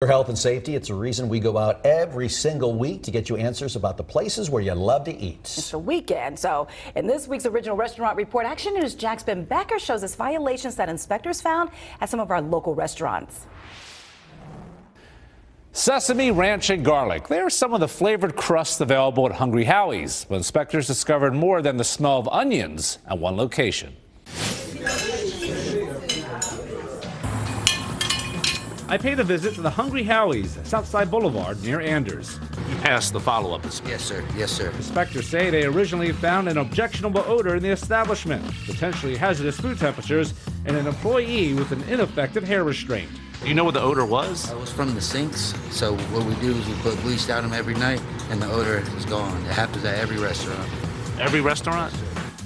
Your health and safety, it's a reason we go out every single week to get you answers about the places where you love to eat. It's the weekend, so in this week's original restaurant report, Action News Jax' Ben Becker shows us violations that inspectors found at some of our local restaurants. Sesame, ranch, and garlic. They are some of the flavored crusts available at Hungry Howie's, but inspectors discovered more than the smell of onions at one location. I paid a visit to the Hungry Howie's, Southside Boulevard near Anders. You passed the follow-up inspection. Yes, sir. Yes, sir. Inspectors say they originally found an objectionable odor in the establishment, potentially hazardous food temperatures, and an employee with an ineffective hair restraint. Do you know what the odor was? It was from the sinks. So what we do is we put bleach down them every night, and the odor is gone. It happens at every restaurant. Every restaurant?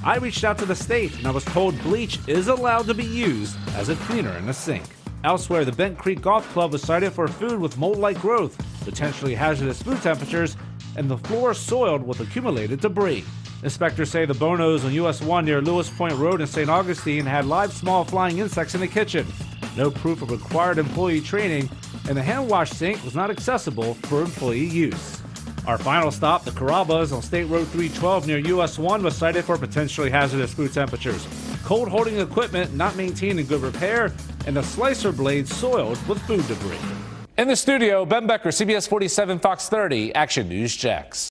I reached out to the state, and I was told bleach is allowed to be used as a cleaner in a sink. Elsewhere, the Bent Creek Golf Club was cited for food with mold-like growth, potentially hazardous food temperatures, and the floor soiled with accumulated debris. Inspectors say the Bono's on US 1 near Lewis Point Road in St. Augustine had live small flying insects in the kitchen. No proof of required employee training, and the hand wash sink was not accessible for employee use. Our final stop, the Carrabba's on State Road 312 near US 1, was cited for potentially hazardous food temperatures. Cold holding equipment not maintained in good repair, and the slicer blade soiled with food debris. In the studio, Ben Becker, CBS 47 Fox 30, Action News Jax.